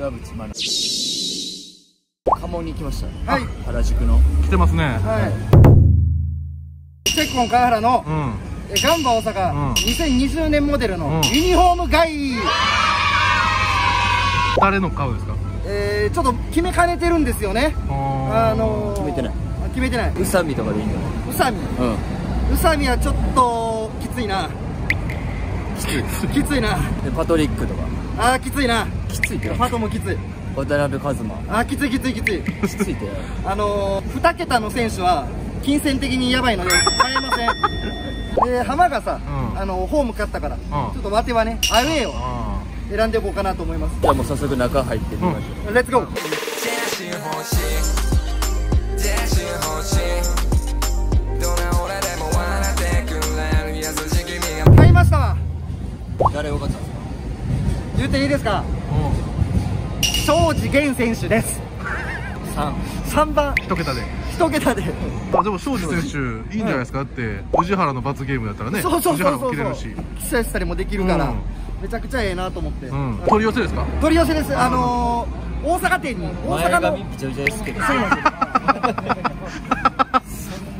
岩渕真奈。鴨に来ましたはい。原宿の。来てますね。はい。チェッコン川原のうん。えガンバ大阪、うん。2020年モデルうん。のユニフォーム外、誰の顔ですか？えーちょっと決めかねてるんですよね。あのー決めてない。あ決めてない。宇佐美とかでいいんじゃない？宇佐美。うん。宇佐美はちょっときついな。きつい。きついな。でパトリックとか。あーきついな。きついって。よパトもきつい。渡辺一馬。あーきついきついきつい。きついって。よあのー、2桁の選手は金銭的にやばいので買えません。で浜がさ、うん。あのホーム勝ったから、ん。ちょっとワテはねアウェーをあ選んでいこうかなと思います。じゃあもう早速中入ってみましょう、レッツゴー。買いました。わ誰を勝った言っていいですか？あ庄司源選手です。3 3番。一桁で。1桁で。あでも庄司選手いいんじゃないですか？だって宇治原の罰ゲームだったらねそうそう宇治そう。そう原も切れるし。たりもできるから、うん。めちゃくちゃええなと思って、うん。取り寄せですか？取り寄せです。あのー、大阪店に大前阪の髪びちゃびちゃですけど。そ ん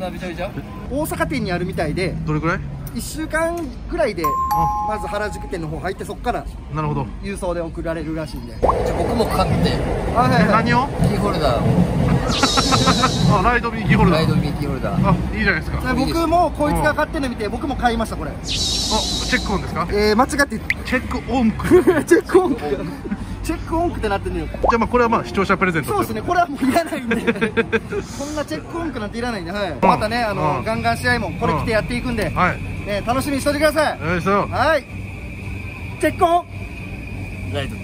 なびちゃびちゃ大阪店にあるみたいでどれくらい？1週間ぐらいであまず原宿店の方入ってそこからなるほど。郵送で送られるらしいんで。じゃあ僕も買ってあはいはい。何を？キーホルダーを。あライドミーキーホルダー。ライドミーキーホルダー。あいいじゃないですか。僕もこいつが買ってるの見て僕も買いましたこれ。チェックオンですか？えー、間違ってチェックオンク。じ チェックオンク。チェックオンクってなってんのよ。ゃあまあこれはまあ視聴者プレゼントそうですね。これはもういらないんで。こんなチェックオンクなんていらないんで、はい、またねあの、うん。ガンガン試合もこれ着てやっていくんで、はいね、楽しみにしといてください。よいしょはい。チェックオンライド